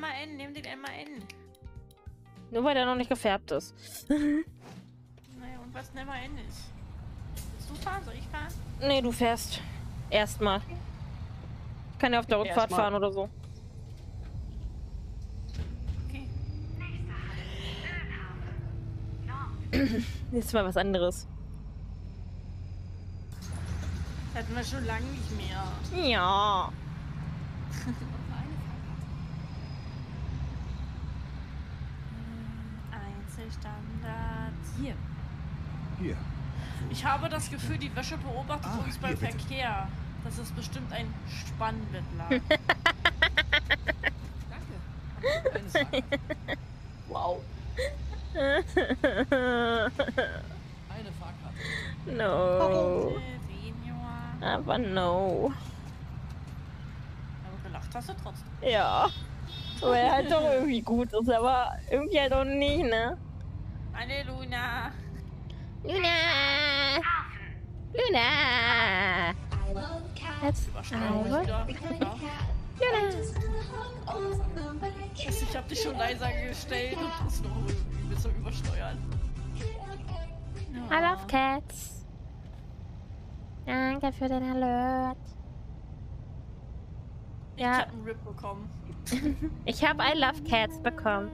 MAN, nimm den MAN. Nur weil der noch nicht gefärbt ist. Naja, und was ein MAN ist. Willst du fahren? Soll ich fahren? nee, du fährst. Erstmal. Ich kann ja auf der Rückfahrt Erstmal. fahren oder so. Okay. Nächstes Mal was anderes. Das hatten wir schon lange nicht mehr. Ja. Einzelstandard. Hier. Hier. Ich habe das Gefühl, die Wäsche beobachtet Ah, uns beim hier. Verkehr. Das ist bestimmt ein Spannbettler. Danke. Wow. Eine Fahrkarte. no. Aber no. Aber gelacht hast du trotzdem. Ja. Weil halt doch irgendwie gut ist, aber irgendwie halt auch nicht, ne? Eine Luna. Luna! Luna! Jetzt. Luna! Ich habe dich schon leiser gestellt und du bist noch übelst so übersteuert. I love cats. Danke für den Alert. Ich Ja, hab einen Rip bekommen. ich habe I love cats bekommen.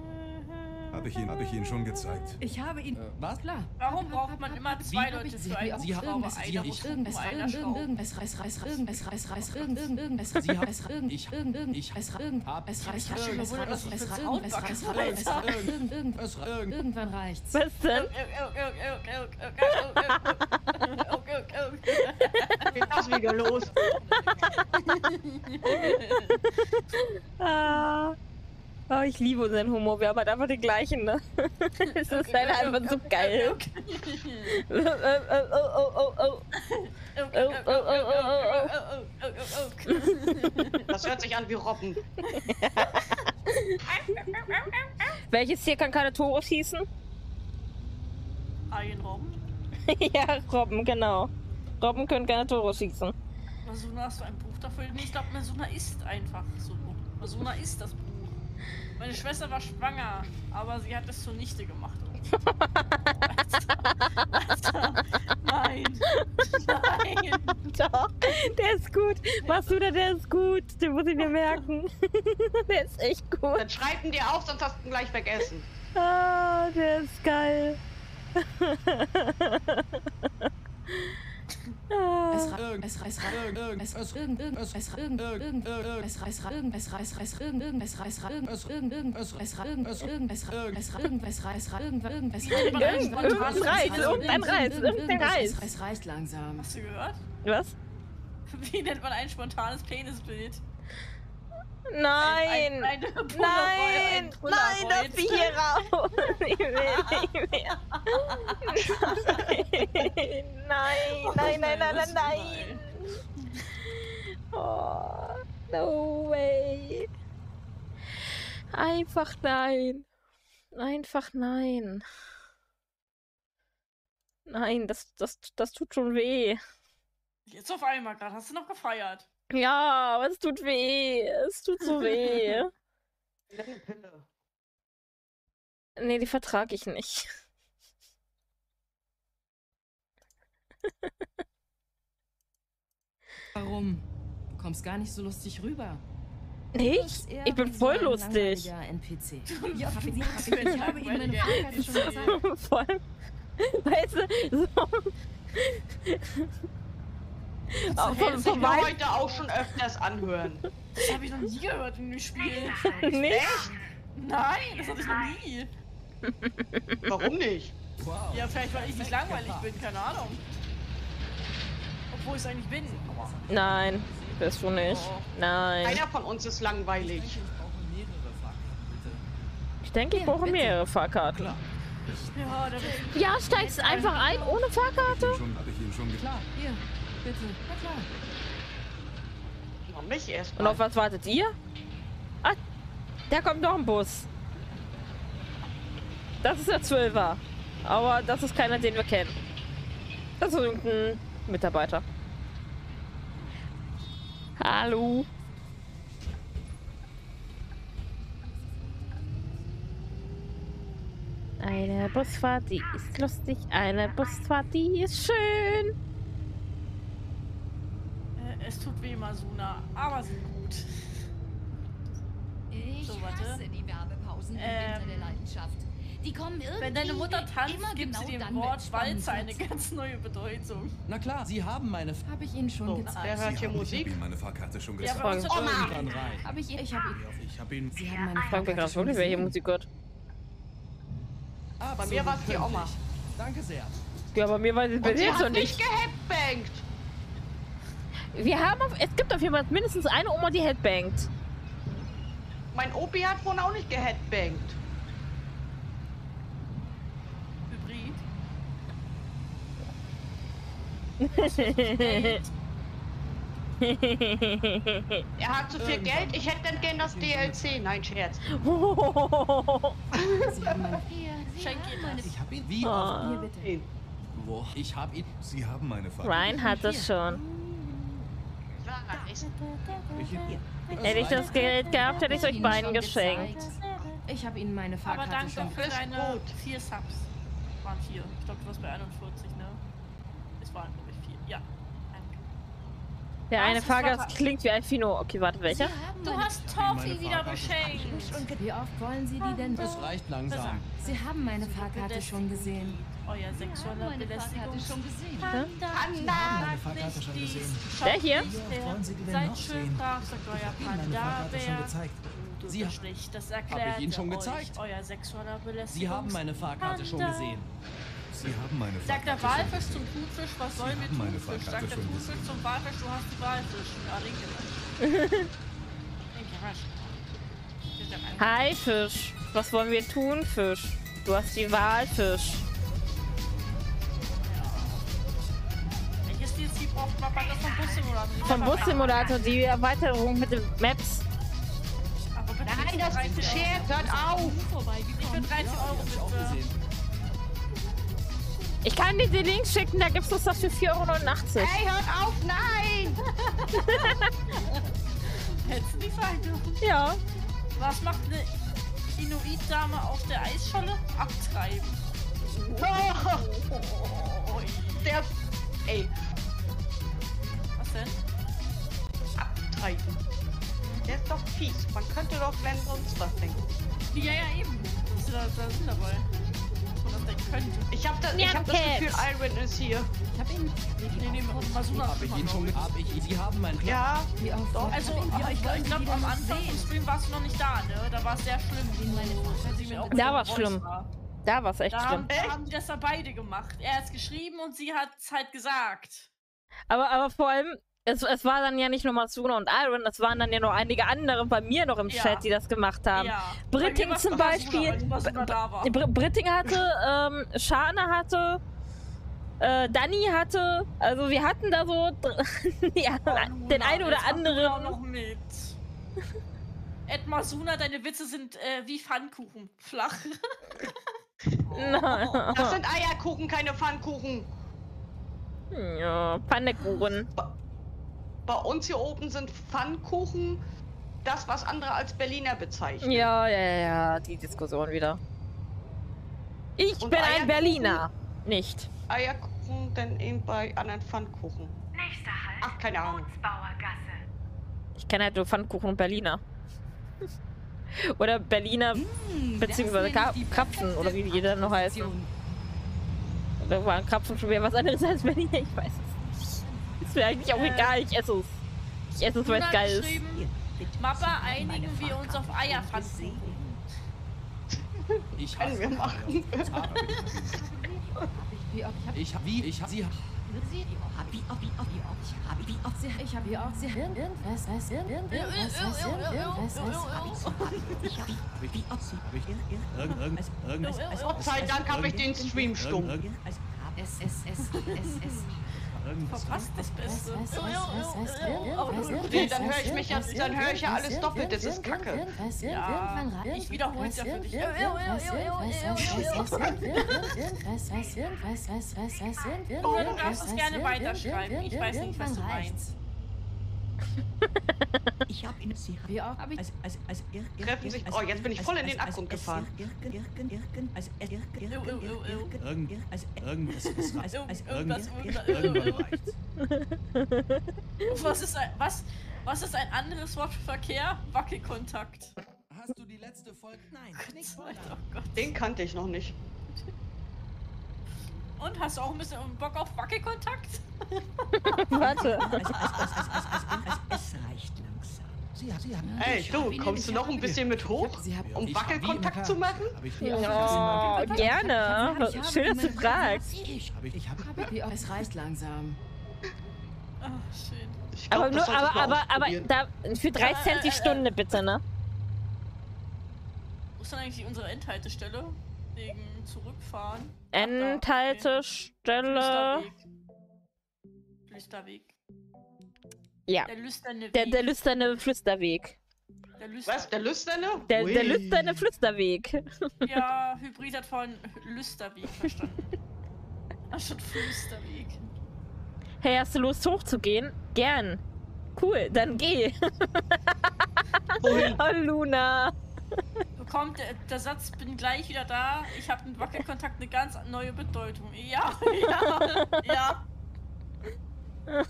Habe ich, ihn- hab ich Ihnen schon gezeigt. Ich habe ihn. Äh, was? Klar. Warum braucht man immer zwei Leute für einen Sie haben irgendwas, hupen, einer schrauben. irgendwas, reiß, reiß, irgendwas, reiß, reiß, irgendwas, Sie haben es, irgend, ich, irgend, ich, reiß, irgend, es, reiß, irgendwas, reiß, dass reiß, für irgendwas, Haut reiß, wachsen reiß, irgend, irgendwas, irgendwann reicht's. Was denn? Geht das wieder los? Ah. Oh, ich liebe unseren Humor. Wir haben halt einfach den gleichen, ne? Es ist halt einfach so geil. Das hört sich an wie Robben. Welches hier kann keine Tore schießen? Eigenraum. ja, Robben, genau. Robben können keine Tore schießen. Masuna, hast du ein Buch dafür? Ich glaube, Masuna ist einfach so. Masuna ist das Buch. Meine Schwester war schwanger, aber sie hat es zunichte gemacht. Alter, Alter, nein. Nein. Doch, der ist gut. Machst du da, der ist gut. Den muss ich mir merken. der ist echt gut. Dann schreib ihn dir auf, sonst hast du ihn gleich vergessen. Ah, der ist geil. ah. Es reißt, es reißt, irgendwas, irgend, irgendwas, irgend, irgend, irgendwas, reiß, irgendwas, reiß, reiß, irgendwas, reiß, irgendwas, irgendwas, reiß, irgendwas, irgendwas, irgendwas, irgendwas, reiß, irgendwas, irgendwas, Irgend- irgendwas reißt, irgendein reißt, irgendein reißt. Es reißt langsam. Hast du gehört? Was? Wie nennt man ein spontanes Penisbild? Nein! Ein- ein- Nein! ein Nein, das Polaroid. bin hier raus! Ich will nicht mehr. Nein, nein, nein, nein, nein, nein! Oh, no way! Einfach nein! Einfach nein! Nein, das, das, das tut schon weh. Jetzt auf einmal gerade. Hast du noch gefeiert? Ja, aber es tut weh. Es tut so weh. Pille. Nee, die vertrage ich nicht. Warum? Du kommst gar nicht so lustig rüber. Nicht? Ich bin voll lustig. NPC. Ja, ein ich habe ihm meine Fahrkarte schon gesagt. voll. Weißt du, so. Das vom, hätte ich mir heute auch schon öfters anhören. Das habe ich noch nie gehört in dem Spiel. nicht. Nein, das hatte ich noch nie. Warum nicht? Wow. Ja, vielleicht weil ich nicht langweilig bin, keine Ahnung. Obwohl ich es eigentlich bin. Nein, bist du nicht. Nein. Keiner von uns ist langweilig. Ich brauche mehrere Fahrkarten, bitte. Ich denke, ich brauche mehrere Fahrkarten. Klar. ja, steigst einfach ein ohne Fahrkarte? Schon, hatte ich Ihnen schon gesagt. Klar, hier, bitte. Na klar. Warum nicht erst? Und auf was wartet ihr? Ah, da kommt noch ein Bus. Das ist der Zwölfer. Aber das ist keiner, den wir kennen. Das ist irgendein Mitarbeiter. Hallo. Eine Busfahrt, die ist lustig. Eine Busfahrt, die ist schön. Es tut weh, Masuna, aber sind gut. Ich So, warte. hasse die Werbepausen im Ähm, Winter der Leidenschaft. Die kommen irgendwie Wenn deine Mutter tanzt, immer gibt genau sie dem Wort Walzer eine ganz neue Bedeutung. Na klar, Sie haben meine. F Habe ich Ihnen schon So, gezeigt. der hört hier Sie haben- Ich Musik. habe meine Fahrkarte schon Ja, gezeigt. bei Oma! Irgendwann rein. Habe ich, ich habe Ich habe Ihnen... Sie haben meine Ich Fahrkarte gerade schon welche gesehen. Musik gehört. Absolut mir war's die Oma. Danke sehr. Ja, bei mir ich Und bis sie jetzt noch hat nicht nicht. geheadbangt. Wir haben auf, es gibt auf jeden Fall mindestens eine Oma, die headbangt. Mein Opi hat vorhin auch nicht geheadbangt. Hybrid. Er hat zu viel Geld. Ich hätte dann gern das DLC. Nein, Scherz. Ich habe ihn. Wie? Oh. Wo? Ich habe ihn. Sie haben meine Fahrkarte. Ryan hat das schon. Ich, Hätte ich das Geld gehabt, hätte ich euch beiden geschenkt. gezeigt. Ich habe Ihnen meine Aber Fahrkarte danke schon für deine gut. vier Subs. Waren vier. Ich glaube, du warst bei 41, ne? Es waren, glaube ich, vier. Ja. Danke. Der eine Das Fahrgast klingt wie ein Fino. Okay, warte, welcher? Du hast Toffee wieder beschenkt. Wie oft wollen Sie die denn? Es reicht langsam. Sie haben meine Fahrkarte schon gesehen. Euer sexueller Belästigung. schon gesehen. Panda. Panda. Meine Fahrkarte schon gesehen. Der hier? Seid schön brav, sagt euer Ich Panda. Fahrkarte schon gezeigt. Du Sie- bist nicht. Das erklärt Ihnen schon euch gezeigt. Euer sexueller Belästigung. Sie haben meine Fahrkarte schon gesehen. Sie haben meine Sagt der Fahrkarte schon Walfisch zum. Thunfisch, was Sie sollen wir haben meine Thunfisch? Fahrkarte Sagt der Thunfisch zum Walfisch, du hast die Walfisch. Ja, linke Wasch. Hi, Fisch. Was wollen wir tun, Fisch? Du hast die Wahl, Vom Bussimulator? Die Vom selber Bussimulator, die Erweiterung mit den Maps. rein- Aber bitte Nein, das ist 13 Euro. Scherz. Hört auf. Nicht für 13 Euro, ich bitte. Ich kann dir die Links schicken, da gibt's das für 4,89 Euro. Ey, hört auf. Nein. Hättest du nicht sagen dürfen. Ja. Was macht eine Inuit-Dame auf der Eisscholle? Abtreiben. Oh, der. Ey, abtreiben. Der ist doch fies. Man könnte doch, wenn sonst was denken. Ja, ja, eben. Das ist dabei. Man das denken könnte. Ich hab, da, ich Ja, hab das. Gefühl, Iron ist hier. Ich habe Ihnen. Nee, nee, Masuna Hab ich ihn schon. Hab ich. Sie haben meinen. Ja, Wie oft Doch. Also, oft ich, ich glaube, am Anfang vom sehen? Stream warst du noch nicht da, ne? Da war es sehr schlimm. Da war's Voice schlimm. war. Da war's echt Da schlimm. haben, da haben die das da beide gemacht. Er hat's geschrieben und sie hat's halt gesagt. Aber, aber vor allem, es, es war dann ja nicht nur Masuna und Iron, es waren dann ja noch einige andere bei mir noch im Ja. Chat, die das gemacht haben. Ja. Britting Bei zum Beispiel. Masuna. Br Britting hatte, ähm, Shana hatte, äh, Danny hatte, also wir hatten da so ja, Oh, den einen oder du auch anderen. noch mit. Ed Masuna, deine Witze sind äh, wie Pfannkuchen. Flach. das sind Eierkuchen, keine Pfannkuchen. ja, Pannekuchen. Bei uns hier oben sind Pfannkuchen das, was andere als Berliner bezeichnen. Ja, ja, ja, die Diskussion wieder. Ich Und bin ein Eierkuchen? Berliner. Nicht. Eierkuchen denn eben bei anderen Pfannkuchen. Nächster Halt. Ach, keine Ahnung. Bootsbauergasse. Ich kenne halt nur Pfannkuchen und Berliner. Oder Berliner, Hm, beziehungsweise Ka Krapfen, oder wie die dann noch heißen. Oder waren Krapfen schon wieder was anderes als Berliner? Ich weiß es nicht. Ist mir eigentlich auch Äh. egal, ich esse es. Ich esse es, weil es geil ist. Mappa, einigen wir uns auf Eierpfannkuchen. Ich Können wir machen. Ich Ich hab. Wie? Ich hab. Sie. Ich habe, wie oft, sie, ich habe, wie oft, sie, irgendwas, was, irgendwas, was, irgendwas, Gott sei Dank habe ich den Stream stumm. es, es, es, es, es, Verpasst das Beste. was, was, was, was, irgendwas, Nee, dann höre ich mich ja, dann höre ich ja alles doppelt, das ist kacke. Ja, ich wiederhol's ja für dich. Oder du darfst es gerne weiterschreiben. Ich weiß nicht, was du meinst. Ich habe Sie Wie oft habe ich als, als, als, ir- ir- Treffen sich- oh, jetzt bin ich voll in den Abgrund gefahren. irgendwas ist Irgendwas. Was ist ein, was, was ist ein anderes Wort für Verkehr? Wackelkontakt. Hast du die letzte Folge? Nein, nicht Oh. Gott. Den kannte ich noch nicht. Und hast du auch ein bisschen Bock auf Wackelkontakt? Warte. Es, reicht langsam. Sie, sie haben. Ey, Ich du, kommst du noch ein bisschen mit hoch? Um Wackelkontakt zu machen? Ja. Oh, gerne. Schön, dass du fragst. Es reicht langsam. Ah, schön. Glaub, Aber nur, aber, aber, aber da, für drei Ja, Cent die äh, äh, Stunde bitte, ne? Wo ist denn eigentlich unsere Endhaltestelle? Wegen zurückfahren. Endhaltestelle. Flüsterweg. Flüsterweg. Ja. Der lüsterne Weg. Der, der lüsterne Flüsterweg. der lüsterne Was? Der Lüsterne? Der, der lüsterne Flüsterweg. Ja, Hybrid hat von Lüsterweg verstanden. Anstatt Flüsterweg. Hey, hast du Lust hochzugehen? Gern. Cool, dann geh. Wohin? Oh, Luna. Bekommt der, der Satz, bin gleich wieder da, ich habe mit Wackelkontakt eine ganz neue Bedeutung. Ja, ja, ja. ja.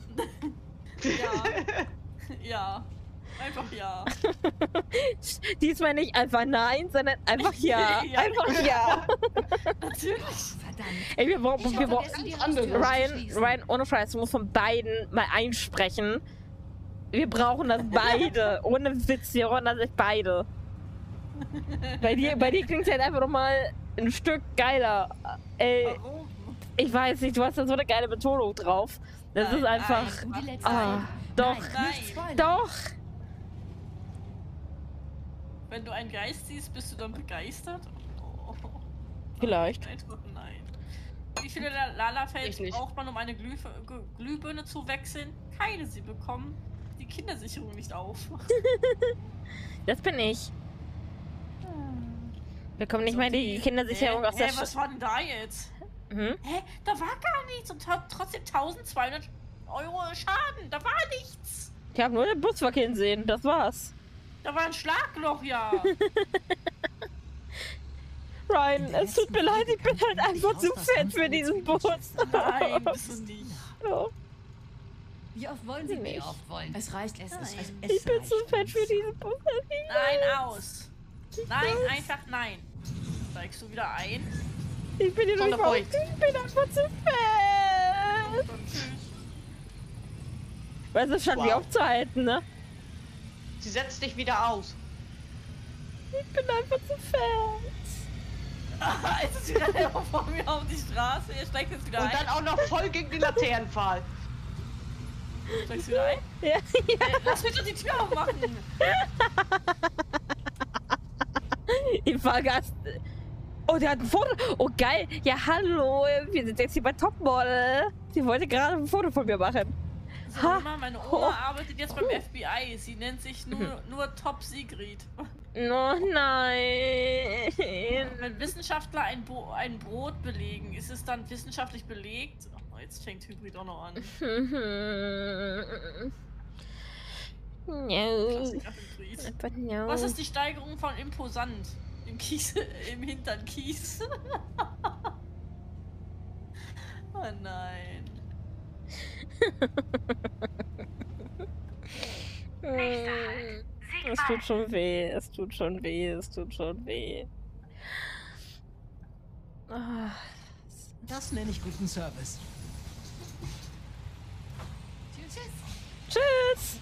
Ja. Einfach ja. Diesmal nicht einfach nein, sondern einfach ja. Ja. Einfach ja. Natürlich. Verdammt. Ey, wir brauchen, wir Ryan. Ryan, ohne Scheiß, du musst von beiden mal einsprechen. Wir brauchen das beide. ohne Witz, wir brauchen das beide. Bei dir, bei dir klingt es halt einfach nochmal ein Stück geiler. Ey, Warum? ich weiß nicht, du hast da so eine geile Betonung drauf. Das Nein, ist einfach. Letzte. Ah, doch. Nein. Doch! Wenn du einen Geist siehst, bist du dann begeistert? Oh. Vielleicht. Nein. Wie viele Lala-Fels braucht man, um eine Glüh Glühbirne zu wechseln? Keine, sie bekommen die Kindersicherung nicht auf. Das bin ich. Wir kommen nicht mal die Kindersicherung hä? aus der hä, was war denn da jetzt? Hm? Hä? Da war gar nichts und hat trotzdem 1200 Euro Schaden. Da war nichts. Ich habe nur den Bus wackeln sehen, das war's. Da war ein Schlagloch, ja. Ryan, es tut mir leid, ich bin halt einfach zu fett für diesen Bus. Nein, bist du nicht. Oh, Wie oft wollen Sie? Nicht. Wie oft wollen Es reicht. Es, es, es, Nein. ich bin zu fett für diesen Bus. Nein, aus. Nein, einfach nein. Steigst du wieder ein? Ich bin hier noch nicht. Ich bin einfach zu fett. Dann tschüss. Weißt du schon, wie Wow. aufzuhalten, ne? Sie setzt dich wieder aus. Ich bin einfach zu fett. Jetzt ist wieder vor mir auf die Straße. Er steigt jetzt wieder Und dann ein. auch noch voll gegen den Laternenpfahl. Steigst du wieder ein? Ja, ja. Lass mich doch die Tür aufmachen. Im Fahrgast. Oh, der hat ein Foto. Oh, geil. Ja, hallo. Wir sind jetzt hier bei Topmodel. Sie wollte gerade ein Foto von mir machen. So, Ha. Mama, meine Oh. Oma arbeitet jetzt beim FBI. Sie nennt sich nur, nur Top Sigrid. Oh nein. Wenn Wissenschaftler ein, Bo ein Brot belegen, ist es dann wissenschaftlich belegt? Oh, jetzt fängt Hybrid auch noch an. no. Klassiker Hybrid. Einfach no. Was ist die Steigerung von imposant? Im Kies, im Hintern Kies. oh nein. Es tut schon weh, es tut schon weh, es tut schon weh. Das nenne ich guten Service. Tschüss!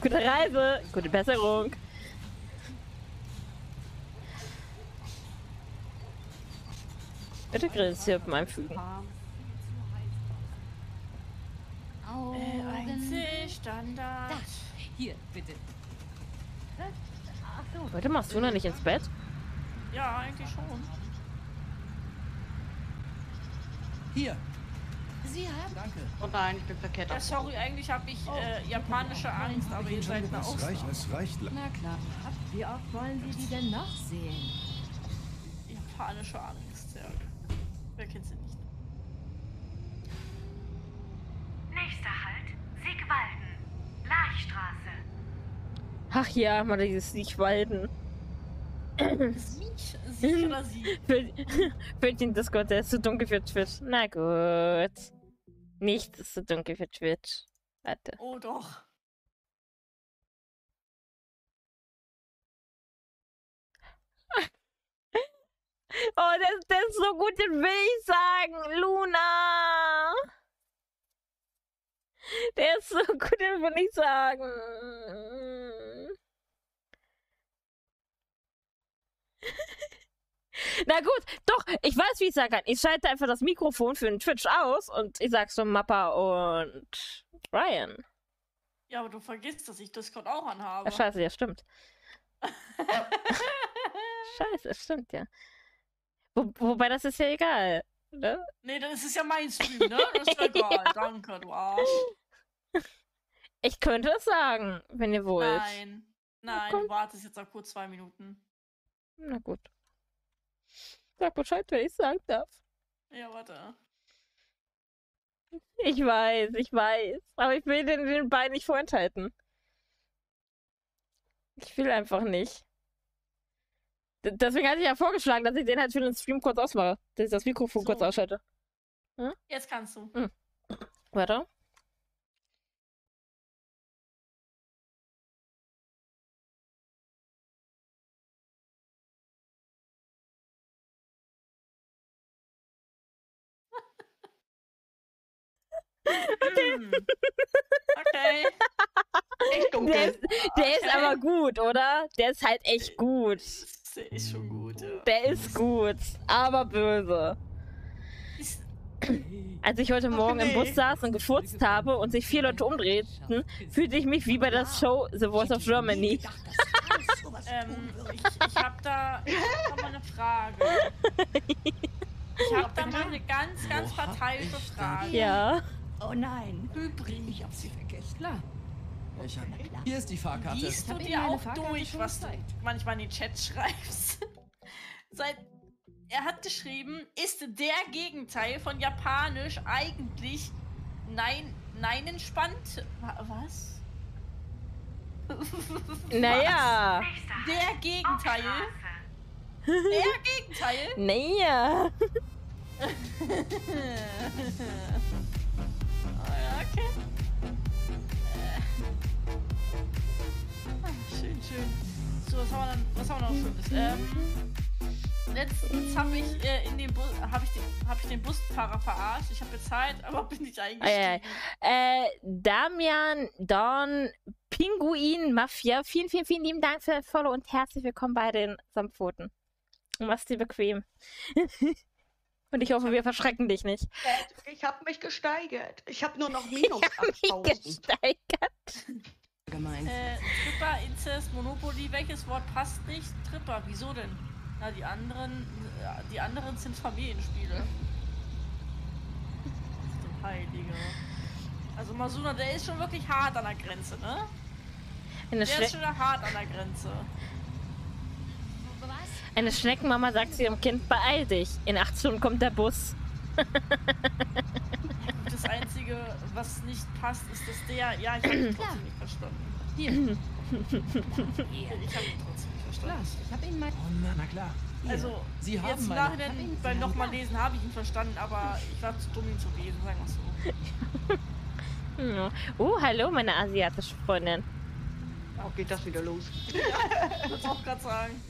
Gute Reise, gute Besserung. Bitte Grillzirpen einfügen. Augen. Einzig Standard. Da. Hier, bitte. Heute machst du noch nicht ins Bett? Ja, eigentlich schon. Hier, Sie haben. danke. Oh nein, ich bin verkehrt. Ja, sorry, eigentlich habe ich äh, japanische Angst, aber ihr seid eine Es reicht, Ausnahme. es reicht. Na klar. Wie oft wollen Sie die denn noch sehen? Japanische Angst, ja. Wer kennt sie nicht? Nächster Halt, Siegwalden, Laichstraße. Ach ja, mal dieses Siechwalden. Sie, sie oder sie? Für, für den Discord, der ist zu dunkel für Twitch. Na gut. Nichts ist zu dunkel für Twitch. Warte. Oh doch. Oh, der, ist- der ist so gut, den will ich sagen. Luna. Der ist so gut, den will ich sagen. Na gut, doch, ich weiß, wie ich sagen kann. Ich schalte einfach das Mikrofon für den Twitch aus und ich sag so Mappa und Ryan. Ja, aber du vergisst, dass ich Discord auch anhabe. Ja, scheiße, ja, stimmt. Scheiße, das stimmt, ja. Wo, wobei, das ist ja egal. Ne? nee, dann ist es ja mein Stream, ne? Das ist ja egal. Danke, du Arsch. Ich könnte es sagen, wenn ihr wollt. Nein. Nein, du wartest jetzt noch kurz zwei Minuten. Na gut. Sag Bescheid, wenn ich sagen darf. Ja, warte. Ich weiß, ich weiß. Aber ich will den, den Bein nicht vorenthalten. Ich will einfach nicht. Deswegen hatte ich ja vorgeschlagen, dass ich den halt für den Stream kurz ausmache. Dass ich das Mikrofon So. kurz ausschalte. Jetzt kannst du. Warte. Hm. Okay. Echt Der dunkel. ist, der ist aber gut, oder? Der ist halt echt gut. Der ist schon gut, ja. Der ist gut, aber böse. Als ich heute Morgen im. Bus saß und gefurzt habe und sich vier Leute umdrehten, fühlte ich mich wie bei der Show The Voice of Germany. ähm, ich, ich hab da, ich hab da mal eine Frage. Ich hab da mal eine ganz, ganz verteilte Frage. Ja. Oh nein. Hybrid. Ich hab sie vergessen. Klar. Ich hab, Hier ist die Fahrkarte. Liest du dir auch Fahrkarte durch, was du manchmal in den Chat schreibst? Seit er hat geschrieben, ist der Gegenteil von Japanisch eigentlich nein, nein entspannt? Wa- Was? Naja. Der Gegenteil? Der Gegenteil? Naja. Ah, ja, okay. Äh. Ah, Schön, schön. So, was haben wir, dann, was haben wir noch Schönes? Ähm, letztens habe ich, äh, in den Bus, hab ich, den, hab ich den Busfahrer verarscht. Ich habe bezahlt, aber bin nicht eingestiegen. Äh, Damian, Don, Pinguin, Mafia, vielen, vielen, vielen lieben Dank für das Follow und herzlich willkommen bei den Samtpfoten. Und mach's dir bequem. und ich hoffe, wir verschrecken dich nicht. Ich habe mich gesteigert. Ich habe nur noch minus 8000. Gesteigert. gemeint. Äh, Tripper, Inzest, Monopoly, welches Wort passt nicht? Tripper, wieso denn? Na, die anderen, äh, die anderen sind Familienspiele. Du Heilige. Also Masuna, der ist schon wirklich hart an der Grenze, ne? Eine, Der ist schon wieder hart an der Grenze. Eine Schneckenmama sagt zu ihrem Kind, beeil dich. In acht Stunden kommt der Bus. Das Einzige, was nicht passt, ist, dass der. Ja, ich habe ihn trotzdem nicht verstanden. Hier. Ich habe ihn trotzdem nicht Klar. verstanden. Ich habe Ihnen mal. Oh, na, na klar. Also, Sie haben jetzt meine- ihn- beim nochmal lesen habe ich ihn verstanden, aber ich war zu dumm, ihn zu lesen, sagen wir so. Oh, hallo, meine asiatische Freundin. Oh, geht das wieder los? Ich würde auch gerade sagen.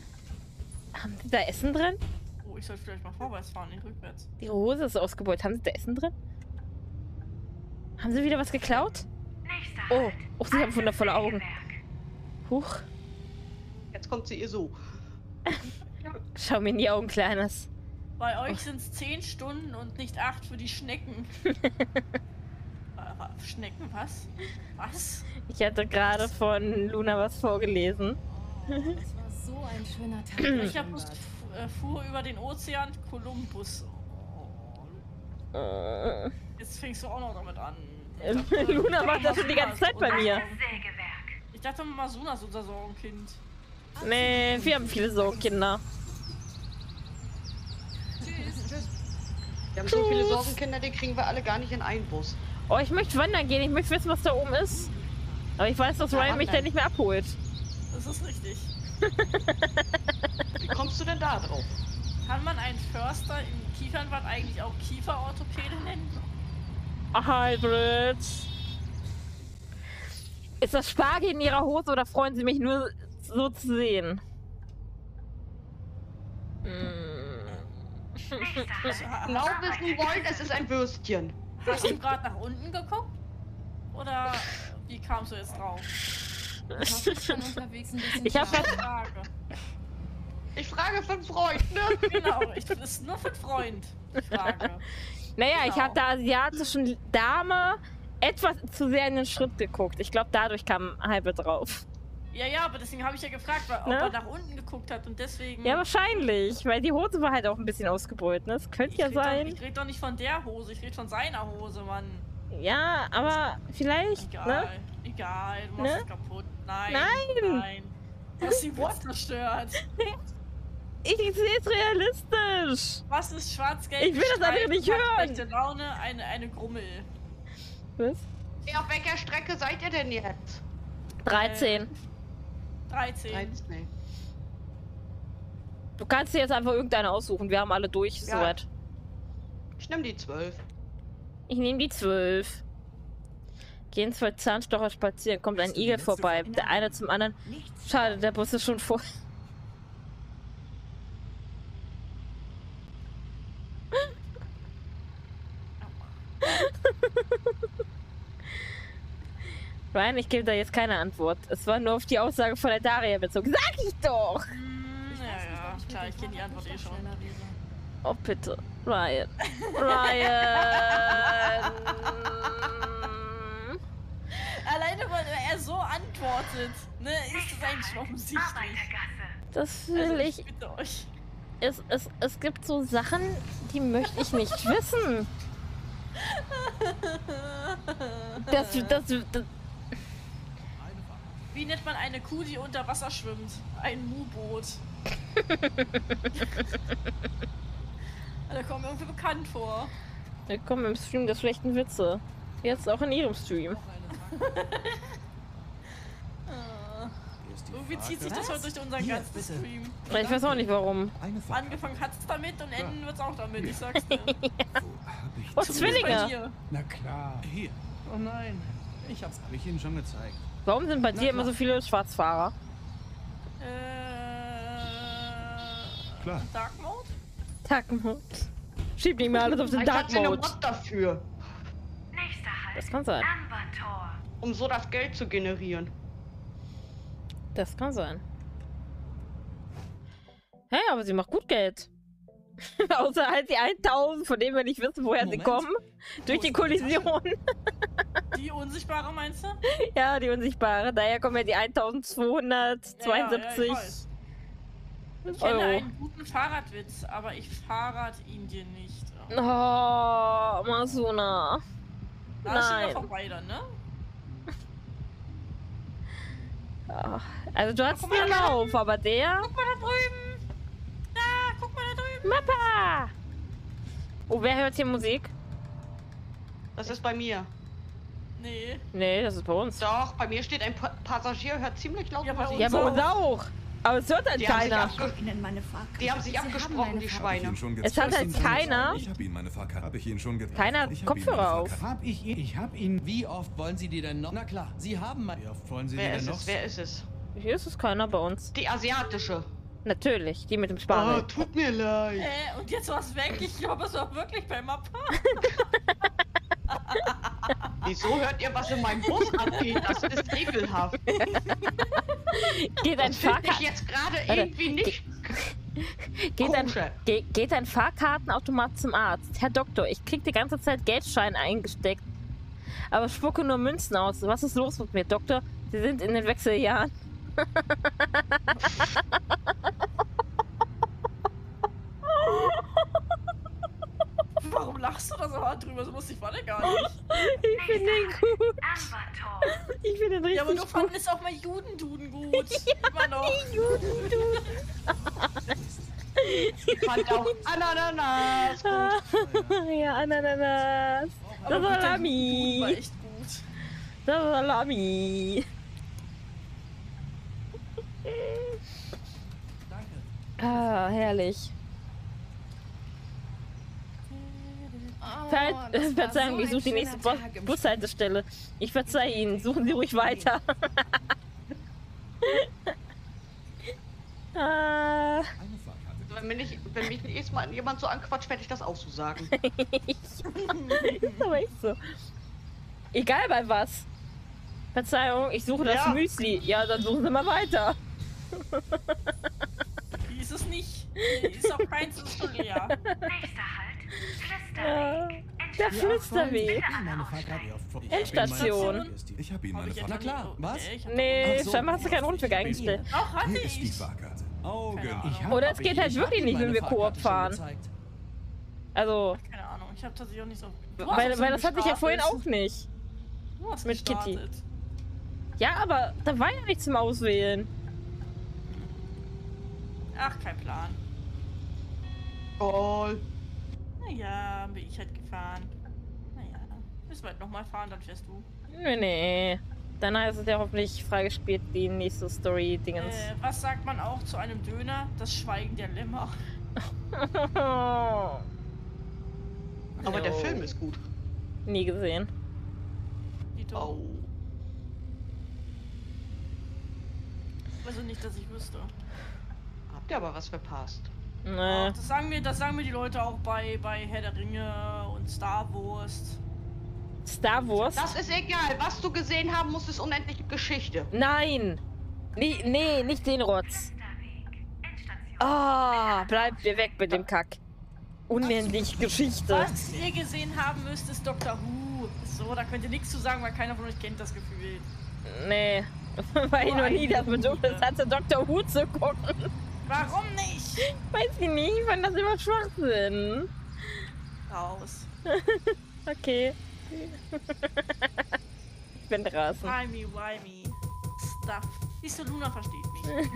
Haben Sie da Essen drin? Oh, ich sollte vielleicht mal vorwärts fahren, nicht rückwärts. Die Hose ist ausgebeult. Haben Sie da Essen drin? Haben Sie wieder was geklaut? Oh, oh Sie haben wundervolle Augen. Huch, Jetzt kommt sie ihr so. schau mir in die Augen, Kleines. Bei euch sind es 10 Stunden und nicht 8 für die Schnecken. Äh, Schnecken, was? Was? Ich hatte gerade von Luna was vorgelesen. Oh, das war so ein schöner Tag. Ich hab äh, fuhr über den Ozean Kolumbus. Oh, Äh, jetzt fängst du auch noch damit an. Ich dachte, Luna macht das schon die ganze Zeit bei mir. Ich dachte, Masuna ist unser Sorgenkind. Nee, wir haben viele Sorgenkinder. Wir haben so viele Sorgenkinder, die kriegen wir alle gar nicht in einen Bus. Oh, ich möchte wandern gehen. Ich möchte wissen, was da oben ist. Aber ich weiß, dass Ja, Ryan mich da nicht mehr abholt. Das ist richtig. Wie kommst du denn da drauf? Kann man einen Förster im Kiefernwald eigentlich auch Kieferorthopäde nennen? Hybrid. Ist das Spargel in ihrer Hose oder freuen sie mich nur so zu sehen? Hm. Genau wissen wollen, es ist ein Würstchen. Hast du gerade nach unten geguckt? Oder wie kamst du jetzt drauf? Ich hoffe, schon unterwegs ein bisschen Ich hab schlafen. grad- Frage. Ich frage einen Freund, ne? Genau, ich das ist nur einen Freund. die Frage. Naja, ich Genau. habe der asiatischen Dame etwas zu sehr in den Schritt geguckt. Ich glaube, dadurch kam Hybrid drauf. Ja, ja, aber deswegen habe ich ja gefragt, weil, ob Ne? er nach unten geguckt hat und deswegen. Ja, wahrscheinlich, weil die Hose war halt auch ein bisschen ausgebeult, ne? Das könnte ich ja red Doch, sein. ich rede doch nicht von der Hose, ich rede von seiner Hose, Mann. Ja, aber vielleicht, Egal, ne? egal, du machst Ne? es kaputt. Nein. Nein. Nein. Du hast die Wurst zerstört. Ich sehe es realistisch. Was ist schwarz-gelb? Ich will das einfach nicht hören. Schlechte Laune, eine, eine Grummel. Was? Ja, auf welcher Strecke seid ihr denn jetzt? 13. 13. 13. Du kannst dir jetzt einfach irgendeine aussuchen. Wir haben alle durch, Ja. soweit. Ich nehme die 12. Ich nehme die 12. Gehen zwei Zahnstocher spazieren, kommt ein Igel vorbei. Der eine zum anderen. Schade, der Bus ist schon vor. Ryan, ich gebe da jetzt keine Antwort. Es war nur auf die Aussage von der Daria bezogen. Sag ich doch! Hm, Ich ja, weiß nicht, klar, ich kenne die Antwort nicht eh schon. Oh, bitte. Ryan. Ryan. Alleine, weil er so antwortet, ne, ist es eigentlich offensichtlich. Das Also will ich ich. bitte euch. Es, es, es gibt so Sachen, die möchte ich nicht wissen. Das, das, das, Wie nennt man eine Kuh, die unter Wasser schwimmt? Ein Mu-Boot. Da kommt mir irgendwie bekannt vor. Wir kommen im Stream der schlechten Witze. Jetzt auch in ihrem Stream. Irgendwie zieht sich das heute durch unseren Hier, ganzen bitte. Stream. Ich weiß auch nicht warum. Eine. Angefangen hat es damit und enden wird es auch damit, ich sag's dir. Hab ich Oh, Zwillinge. Na klar. Hier, Oh nein. Ich hab's. habe ich Ihnen schon gezeigt. Warum sind bei Na dir immer klar. so viele Schwarzfahrer? Äh. Klar. Dark Mode? Dark Mode. Schieb nicht mehr alles auf den Dark hat sie eine Mode. Mod dafür. Das kann sein. Um so das Geld zu generieren. Das kann sein. Hä, aber sie macht gut Geld. Außer halt die 1000, von denen wir nicht wissen, woher sie Moment. kommen. Durch die Kollision. Die Unsichtbare meinst du? ja, die Unsichtbare. Daher kommen ja die Ja, 1272 ja, ich weiß. Ich kenne einen guten Fahrradwitz, aber ich fahrrad ihn dir nicht. Oh, Masuna. Da ist Nein. wieder vorbei dann, ne? Ah, Also du hast mal einen da Lauf, aber der... Guck mal da drüben! Da, guck mal da drüben! Mappa! Oh, wer hört hier Musik? Das ist bei mir. Nee. Nee, das ist bei uns. Doch, bei mir steht ein Pa- Passagier, hört ziemlich laut Ja, bei Musik. Ja, uns bei uns auch. Aber es hört halt Die haben keiner. Ihnen Fahrkarte. Die haben sich Sie haben abgesprochen, meine die. Hab Schweine. Ihnen schon Es hat halt keiner. Ich habe Ihnen meine Fahrkarte. Habe ich Ihnen schon gezeigt. Keiner hat Ich hab Ihnen Kopfhörer meine auf. Hab ich. Ich hab ihn. Wie oft wollen Sie die denn noch? Na klar, Sie haben mein. Wie oft wollen Sie Wer die ist denn noch? es? Wer ist es? Hier ist es keiner bei uns. Die asiatische. Natürlich, die mit dem Oh, Spargel. tut mir leid. Äh, und jetzt war's weg. Ich glaube, es war wirklich bei Mappa. Wieso hört ihr, was in meinem Bus abgeht? Das ist ekelhaft. Geht ein, Das finde ich Fahrka jetzt gerade irgendwie nicht geht, ein, ge geht ein Fahrkartenautomat zum Arzt. Herr Doktor, ich krieg die ganze Zeit Geldscheine eingesteckt. Aber spucke nur Münzen aus. Was ist los mit mir, Doktor? Sie sind in den Wechseljahren. Warum lachst du da so hart drüber? So lustig war der gar nicht. Ich finde den gut. Ich finde den Ja, aber richtig du gut. fandest auch mal Judenduden gut. Immer noch. Ich fand auch Ananas gut. ja, Ananas. Aber gut, der Salami. Judenduden war echt gut. Salami. Danke. Ah, herrlich. Oh, Ver war Verzeihung, so ich suche die nächste im Bushaltestelle. Ich verzeihe Ihnen. Suchen Sie ruhig weiter. ah, wenn, mich, wenn mich nächstes Mal jemand so anquatscht, werde ich das auch so sagen. ist aber echt so. Egal bei was. Verzeihung, ich suche das Ja. Müsli. Ja, dann suchen Sie mal weiter. Die ist es nicht. Ist auch keins, ist schon leer. Nächster Halt. Der. Flüsterweg. Ich Endstation. hab Ihnen meine- Ich habe Ihnen meine ich Na klar, was? Nee, ich so, scheinbar hast du keinen Rundweg ich eingestellt. Auch hatte ist die ich. Fahrkarte. Augen. Ich Oder es geht ich- halt ich wirklich nicht, wenn wir Koop fahren. Also, Keine Ahnung, ich habe tatsächlich auch nicht so. Weil, weil das hatte ich ja vorhin auch nicht. Du hast mit Kitty. Ja, aber da war ja nichts zum Auswählen. Ach, kein Plan. Toll. Naja, bin ich halt gefahren. Naja, müssen wir halt nochmal fahren, dann fährst du. Nee, nee. Dann heißt es ja hoffentlich freigespielt die nächste Story-Dingens. Äh, was sagt man auch zu einem Döner? Das Schweigen der Lämmer. Aber der. Film ist gut. Nie gesehen. Oh. Also nicht, dass ich wüsste. Habt ihr aber was verpasst. Nee. Ach, das, sagen mir, das sagen mir die Leute auch bei, bei Herr der Ringe und Star Wars. Star Wars? Das ist egal. Was du gesehen haben musst, ist unendliche Geschichte. Nein! Nee, nee, nicht den Rotz. Ah, bleibt mir weg mit dem Kack. Unendlich Geschichte. Was ihr gesehen haben müsst, ist Doctor Who. So, da könnt ihr nichts zu sagen, weil keiner von euch kennt das Gefühl. Nee. Weil ich noch nie das Bedürfnis hatte, Dr. Who zu gucken. Warum nicht? Weiß ich nicht, ich fand das immer Schwachsinn. Raus. Okay. ich bin draußen. Timey, wimey. Stuff. Siehst du, Luna versteht mich.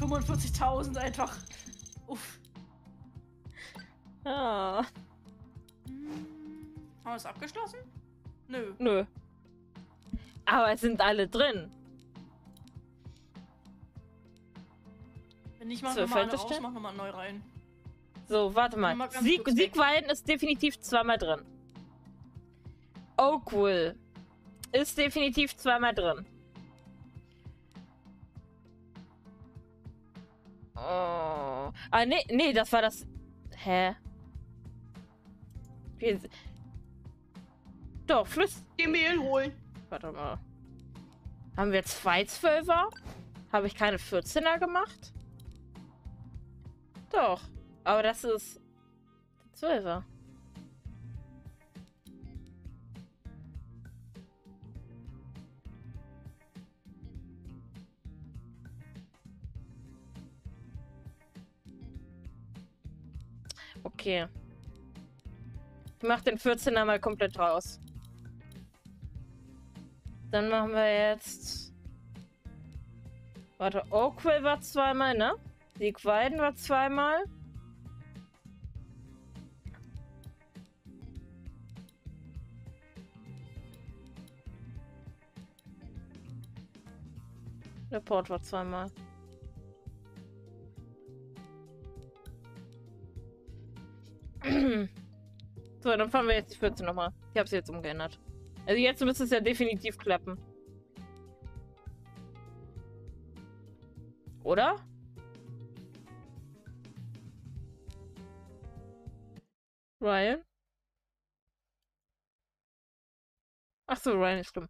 45.000 einfach. Uff. Ah, Haben wir es abgeschlossen? Nö. nö. Aber es sind alle drin. Wenn nicht, mach So, nochmal denn? mach nochmal neu rein. So, warte mal. Sieg. Siegwein ist definitiv zweimal drin. Oakwood ist definitiv zweimal drin. Oh. Ah, nee, nee, das war das. Hä? Wir... Doch, Flüss. Die Mehl holen. Warte mal. Haben wir zwei Zwölfer? Habe ich keine 14er gemacht? Doch. Aber das ist. Zwölfer. Okay. Ich mach den 14er mal komplett raus. Dann machen wir jetzt. Warte, Oakville war zweimal, ne? Siegweiden war zweimal. Report war zweimal. so, dann fahren wir jetzt die 14 nochmal. Ich habe sie jetzt umgeändert. Also jetzt müsste es ja definitiv klappen. Oder? Ryan? Ach so, Ryan ist schlimm.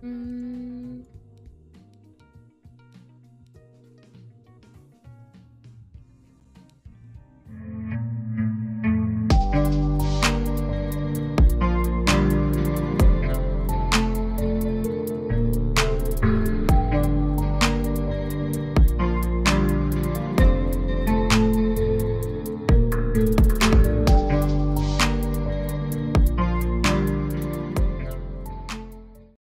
Hm.